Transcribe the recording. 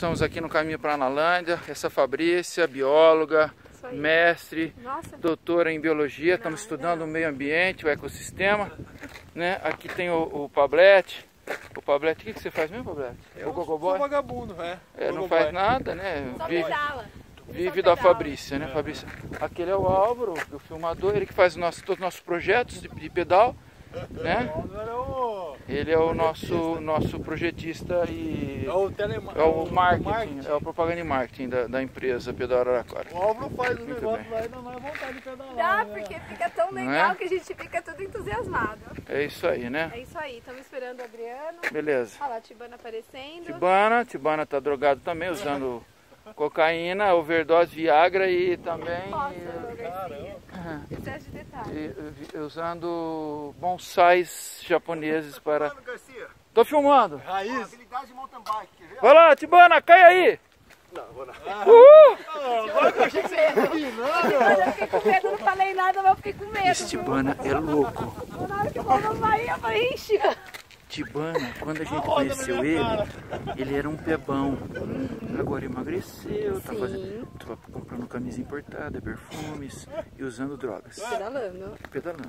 Estamos aqui no caminho para Analândia. Essa Fabrícia, bióloga, mestre, Nossa. doutora em biologia. Estamos estudando o meio ambiente, o ecossistema. Né? Aqui tem o, o Pablete. O Pablete, o que, que você faz mesmo, Pablete? Eu o Gogoboy? sou vagabundo, é. é não faz nada, né? Só vive, vive da Fabrícia, né, Fabrícia? Aquele é o Álvaro, o filmador, ele que faz nosso, todos os nossos projetos de, de pedal. Né? Ele é o nosso, nosso projetista e é o, telema, é o marketing, marketing, é o propaganda e marketing da, da empresa Pedal Araraquara. O Álvaro faz o negócio lá e não vai vontade de pedalar. Dá, né? porque fica tão legal é? que a gente fica tudo entusiasmado. É isso aí, né? É isso aí, estamos esperando o Adriano. Beleza. Olha lá, a Tibana aparecendo. Tibana, Tibana tá drogado também, usando cocaína, overdose, Viagra e também... Nossa, uhum. Excesso de detalhes. E, usando bonsais japoneses para... Tô filmando. Raiz. Habilidade de mountain bike, quer ver? Vai lá, Tibana, cai aí. Não, vou não. Uhul! Ah, agora eu achei que você ia combinando. Eu fiquei com medo, não falei nada, mas eu fiquei com medo. Esse Tibana é louco. Na hora que falou Bahia, eu falei, ixi. Tibana, quando a gente conheceu ele, ele era um pebão. Agora emagreceu, tá, fazendo, tá comprando camisa importada, perfumes e usando drogas. Pedalando. Pedalando.